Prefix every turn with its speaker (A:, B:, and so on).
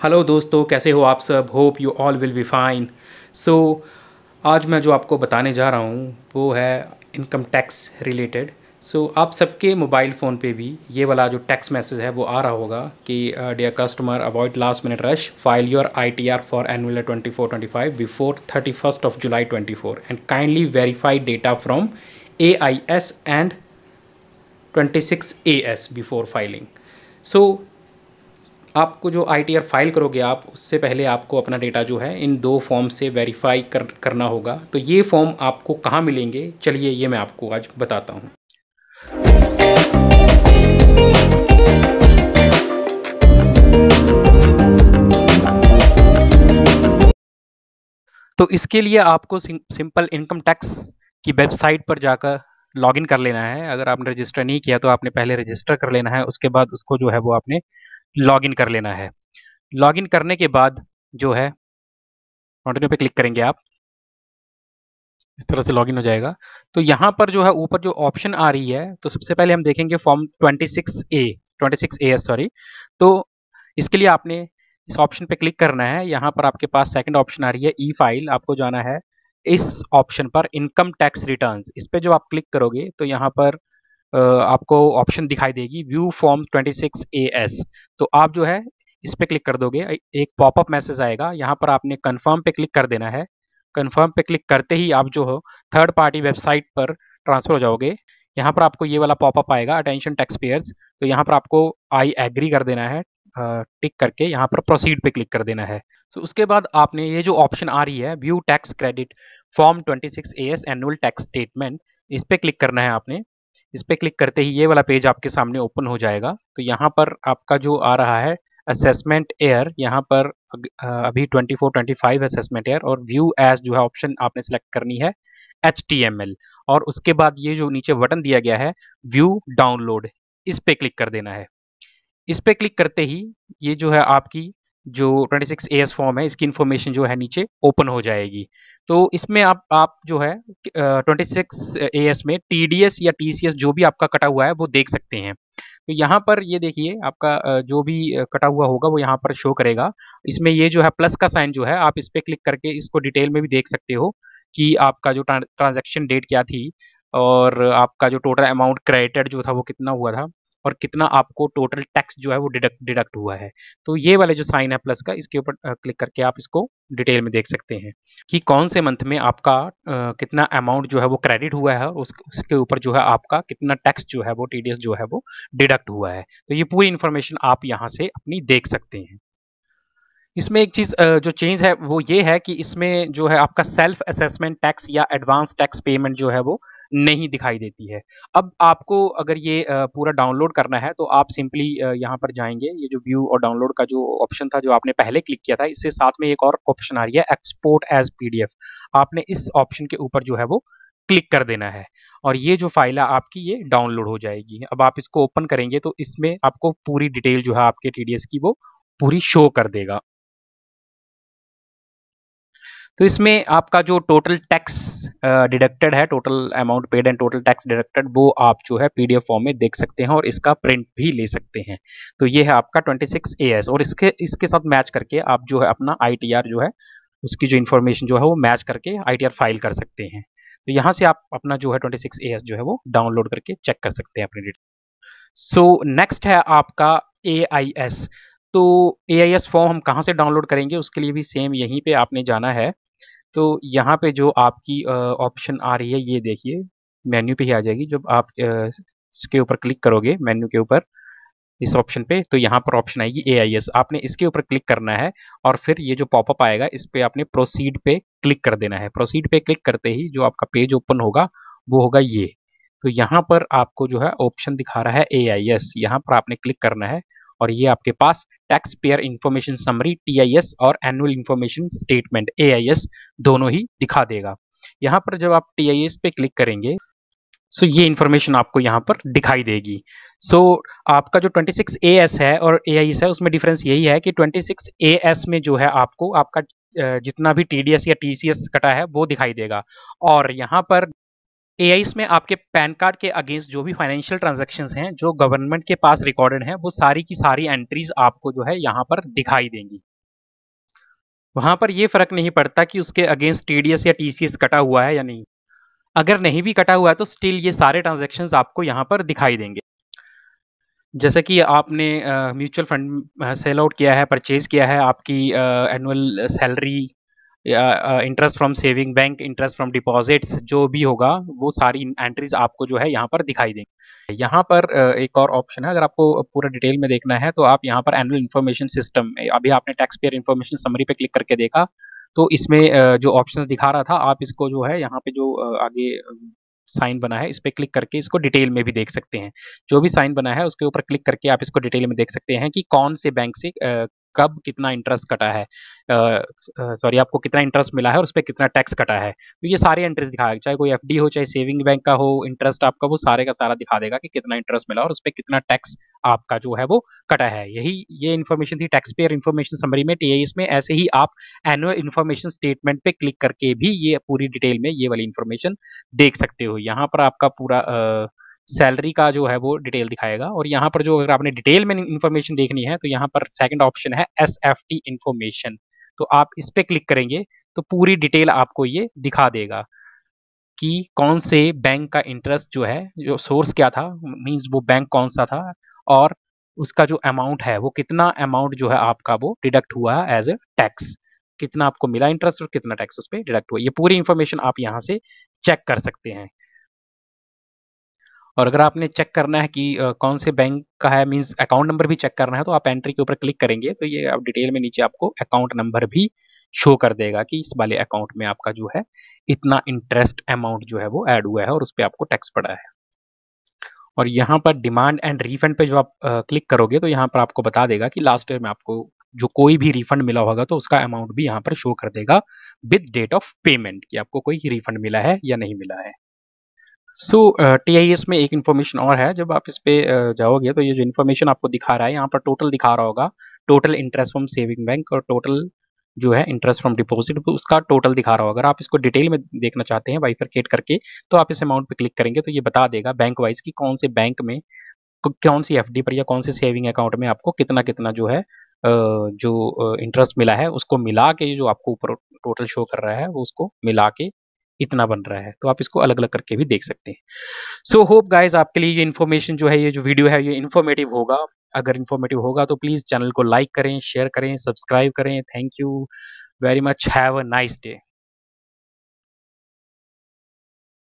A: Hello दोस्तों, कैसे हो आप सब? Hope you all will be fine so आज मैं जो आपको बताने जा रहा हूँ, वो है इनकम टैक्स रिलेटेड सो आप सबके मोबाइल फ़ोन पे भी ये वाला जो टैक्स मैसेज है, वो आ रहा होगा कि dear customer avoid last minute rush file your I T R for annual twenty four twenty five before thirty first of July twenty four and kindly verify data from A I S and twenty six A S before filing so आपको जो ITR file करोगे आप, उससे पहले आपको अपना data जो है, इन दो फॉर्म से वेरीफाई कर, करना होगा। तो ये फॉर्म आपको कहाँ मिलेंगे? चलिए ये मैं आपको आज बताता हूँ। तो इसके लिए आपको सिंपल इनकम टैक्स की वेबसाइट पर जाकर लॉगिन कर लेना है। अगर आपने रजिस्टर नहीं किया तो आपने पहले रजिस्टर कर लेना है। उसके बाद उसको जो है, वो आपने लॉगिन कर लेना है। लॉगिन करने के बाद जो है कंटिन्यू पे क्लिक करेंगे आप। इस तरह से लॉगिन हो जाएगा। तो यहाँ पर जो है, ऊपर जो ऑप्शन आ रही है तो सबसे पहले हम देखेंगे form 26 A 26 A S sorry तो इसके लिए आपने इस ऑप्शन पे क्लिक करना है। यहाँ पर आपके पास सेकंड ऑप्शन आ रही है ई e फ़ाइल आपको जाना है इस ऑप्शन पर इनकम टैक्स रिटर्न्स इस पे जो आप क्लिक करोगे तो यहाँ पर आपको ऑप्शन दिखाई देगी व्यू फॉर्म 26 ए एस तो आप जो है, इस पर क्लिक कर दोगे एक पॉपअप मैसेज आएगा, यहाँ पर आपने कन्फर्म पे क्लिक कर देना है। कन्फर्म पे क्लिक करते ही आप जो हो थर्ड पार्टी वेबसाइट पर ट्रांसफ़र हो जाओगे। यहाँ पर आपको ये वाला पॉपअप आएगा अटेंशन टैक्स पेयर्स तो यहाँ पर आपको आई एग्री कर देना है। टिक करके यहाँ पर प्रोसीड पे क्लिक कर देना है। तो उसके बाद आपने ये जो ऑप्शन आ रही है view tax credit form 26 S annual tax statement इस पे क्लिक करना है आपने। इस पर क्लिक करते ही ये वाला पेज आपके सामने ओपन हो जाएगा। तो यहाँ पर आपका जो आ रहा है असेसमेंट एयर यहाँ पर अभी 24 25 असेसमेंट एयर और व्यू एज जो है ऑप्शन आपने सेलेक्ट करनी है एचटीएमएल और उसके बाद ये जो नीचे बटन दिया गया है व्यू डाउनलोड इस पे क्लिक कर देना है। इस पे क्लिक करते ही ये जो है आपकी जो 26 एस फॉर्म है, इसकी इन्फॉर्मेशन जो है नीचे ओपन हो जाएगी। तो इसमें आप आप जो है ट्वेंटी सिक्स एस में टीडीएस या टीसीएस जो भी आपका कटा हुआ है, वो देख सकते हैं। तो यहाँ पर ये देखिए, आपका जो भी कटा हुआ होगा, वो यहाँ पर शो करेगा। इसमें ये जो है प्लस का साइन जो है, आप इस पर क्लिक करके इसको डिटेल में भी देख सकते हो कि आपका जो ट्रांजेक्शन डेट क्या थी और आपका जो टोटल अमाउंट क्रेडिटेड जो था, वो कितना हुआ था। और कितना आपको टोटल टैक्स जो है वो डिडक्ट डिडक्ट हुआ है। तो ये वाले जो साइन है प्लस का इसके ऊपर क्लिक करके आप इसको डिटेल में देख सकते हैं कि कौन से मंथ में आपका आ, कितना अमाउंट जो है वो क्रेडिट हुआ है और उस, उसके ऊपर जो है आपका कितना टैक्स जो है वो टीडीएस जो है वो डिडक्ट हुआ है। तो ये पूरी इन्फॉर्मेशन आप यहाँ से अपनी देख सकते हैं। इसमें एक चीज़ जो चेंज है वो ये है कि इसमें जो है आपका सेल्फ असेसमेंट टैक्स या एडवांस टैक्स पेमेंट जो है वो नहीं दिखाई देती है। अब आपको अगर ये पूरा डाउनलोड करना है तो आप सिंपली यहाँ पर जाएँगे, ये जो व्यू और डाउनलोड का जो ऑप्शन था, जो आपने पहले क्लिक किया था, इससे साथ में एक और ऑप्शन आ रही है एक्सपोर्ट एज पीडीएफ आपने इस ऑप्शन के ऊपर जो है, वो क्लिक कर देना है। और ये जो फ़ाइल है, आपकी ये डाउनलोड हो जाएगी। अब आप इसको ओपन करेंगे तो इसमें आपको पूरी डिटेल जो है, आपके टीडीएस की, वो पूरी शो कर देगा। तो इसमें आपका जो टोटल टैक्स डिडक्टेड है total amount paid and total tax deducted वो आप जो है पीडीएफ फॉर्म में देख सकते हैं और इसका प्रिंट भी ले सकते हैं। तो ये है आपका 26 एएस और इसके इसके साथ मैच करके आप जो है अपना आईटीआर जो है, उसकी जो इन्फॉर्मेशन जो है वो मैच करके आईटीआर फ़ाइल कर सकते हैं। तो यहाँ से आप अपना जो है ट्वेंटी सिक्स जो है वो डाउनलोड करके चेक कर सकते हैं अपने डिटेल सो नेक्स्ट है आपका एआईएस तो एआईएस फॉर्म हम कहाँ से डाउनलोड करेंगे? उसके लिए भी सेम यहीं पे आपने जाना है। तो यहाँ पे जो आपकी ऑप्शन आ रही है, ये देखिए मेन्यू पे ही आ जाएगी। जब आप इसके ऊपर क्लिक करोगे मेन्यू के ऊपर, इस ऑप्शन पे तो यहाँ पर ऑप्शन आएगी एआईएस आपने इसके ऊपर क्लिक करना है और फिर ये जो पॉपअप आएगा, इस पे आपने प्रोसीड पे क्लिक कर देना है। प्रोसीड पे क्लिक करते ही जो आपका पेज ओपन होगा, वो होगा ये। तो यहाँ पर आपको जो है ऑप्शन दिखा रहा है ए आई एस यहाँ पर आपने क्लिक करना है। और ये आपके पास tax payer information summary TIS और एनुअल इंफॉर्मेशन स्टेटमेंट एआईएस दोनों ही दिखा देगा। यहाँ पर जब आप टीआईएस पे क्लिक करेंगे सो so ये इंफॉर्मेशन आपको यहाँ पर दिखाई देगी। सो so, आपका जो 26 एस है और एआईएस है उसमें डिफरेंस यही है कि 26 एस में जो है आपको आपका जितना भी टीडीएस या टीसीएस कटा है वो दिखाई देगा। और यहाँ पर ए में आपके पैन कार्ड के अगेंस्ट जो भी फाइनेंशियल ट्रांजेक्शन हैं, जो गवर्नमेंट के पास रिकॉर्डेड हैं, वो सारी की सारी एंट्रीज आपको जो है यहाँ पर दिखाई देंगी। वहाँ पर ये फ़र्क नहीं पड़ता कि उसके अगेंस्ट टीडीएस या टीसीएस कटा हुआ है या नहीं। अगर नहीं भी कटा हुआ है तो स्टिल ये सारे ट्रांजेक्शन आपको यहाँ पर दिखाई देंगे। जैसे कि आपने म्यूचुअल फंड सेल आउट किया है परचेज किया है, आपकी annual salary interest from saving bank interest from deposits जो भी होगा, वो सारी एंट्रीज आपको जो है यहाँ पर दिखाई देंगे। यहाँ पर एक और ऑप्शन है, अगर आपको पूरा डिटेल में देखना है तो आप यहाँ पर एनुअल इन्फॉर्मेशन सिस्टम अभी आपने टैक्स पेयर इन्फॉर्मेशन समरी पे क्लिक करके देखा तो इसमें जो ऑप्शंस दिखा रहा था, आप इसको जो है यहाँ पे जो आगे साइन बना है, इस पर क्लिक करके इसको डिटेल में भी देख सकते हैं। जो भी साइन बना है, उसके ऊपर क्लिक करके आप इसको डिटेल में देख सकते हैं कि कौन से बैंक से कब कितना इंटरेस्ट कटा है? सॉरी आपको कितना इंटरेस्ट मिला है और उस पर कितना टैक्स कटा है? तो ये सारे इंटरेस्ट दिखाएगा चाहे कोई एफडी हो, चाहे सेविंग बैंक का हो इंटरेस्ट आपका वो सारे का सारा दिखा देगा कि कितना इंटरेस्ट मिला और उस पर कितना टैक्स आपका जो है वो कटा है। यही, ये इन्फॉर्मेशन थी टैक्स पेयर इन्फॉर्मेशन समरी में टी में ऐसे ही आप एनुअल इन्फॉर्मेशन स्टेटमेंट पे क्लिक करके भी ये पूरी डिटेल में ये वाली इन्फॉर्मेशन देख सकते हो। यहाँ पर आपका पूरा सैलरी का जो है वो डिटेल दिखाएगा। और यहाँ पर जो अगर आपने डिटेल में इन्फॉर्मेशन देखनी है तो यहाँ पर सेकंड ऑप्शन है एस एफ़ टी इन्फॉर्मेशन तो आप इस पर क्लिक करेंगे तो पूरी डिटेल आपको ये दिखा देगा कि कौन से बैंक का इंटरेस्ट जो है, जो सोर्स क्या था मीन्स वो बैंक कौन सा था, और उसका जो अमाउंट है, वो कितना अमाउंट जो है आपका वो डिडक्ट हुआ है एज ए टैक्स कितना आपको मिला इंटरेस्ट और कितना टैक्स उस पर डिडक्ट हुआ। ये पूरी इंफॉर्मेशन आप यहाँ से चेक कर सकते हैं। और अगर आपने चेक करना है कि कौन से बैंक का है मीन्स अकाउंट नंबर भी चेक करना है तो आप एंट्री के ऊपर क्लिक करेंगे तो ये आप डिटेल में नीचे आपको अकाउंट नंबर भी शो कर देगा कि इस वाले अकाउंट में आपका जो है, इतना इंटरेस्ट अमाउंट जो है वो ऐड हुआ है और उस पर आपको टैक्स पड़ा है। और यहाँ पर डिमांड एंड रिफंड पे जो आप क्लिक करोगे तो यहाँ पर आपको बता देगा कि लास्ट ईयर में आपको जो कोई भी रिफंड मिला होगा तो उसका अमाउंट भी यहाँ पर शो कर देगा विद डेट ऑफ़ पेमेंट कि आपको कोई रिफंड मिला है या नहीं मिला है। सो टी आई एस में एक इन्फॉर्मेशन और है जब आप इस पे uh, जाओगे तो ये जो इन्फॉर्मेशन आपको दिखा रहा है यहाँ पर टोटल दिखा रहा होगा total interest from saving bank और टोटल जो है इंटरेस्ट फ्रॉम डिपॉजिट उसका टोटल दिखा रहा होगा। अगर आप इसको डिटेल में देखना चाहते हैं वाइफरकेट करके तो आप इस अमाउंट पे क्लिक करेंगे तो ये बता देगा बैंक वाइज की कौन से बैंक में कौन सी एफ़ पर या कौन से सेविंग अकाउंट में आपको कितना कितना जो है जो इंटरेस्ट मिला है उसको मिला के जो आपको ऊपर टोटल शो कर रहा है वो उसको मिला के इतना बन रहा है तो आप इसको अलग अलग करके भी देख सकते हैं। सो होप गाइज़ आपके लिए ये इन्फॉर्मेशन जो है, ये जो वीडियो है, ये इन्फॉर्मेटिव होगा। अगर इन्फॉर्मेटिव होगा तो प्लीज़ चैनल को लाइक करें शेयर करें सब्सक्राइब करें। Thank you very much have a nice day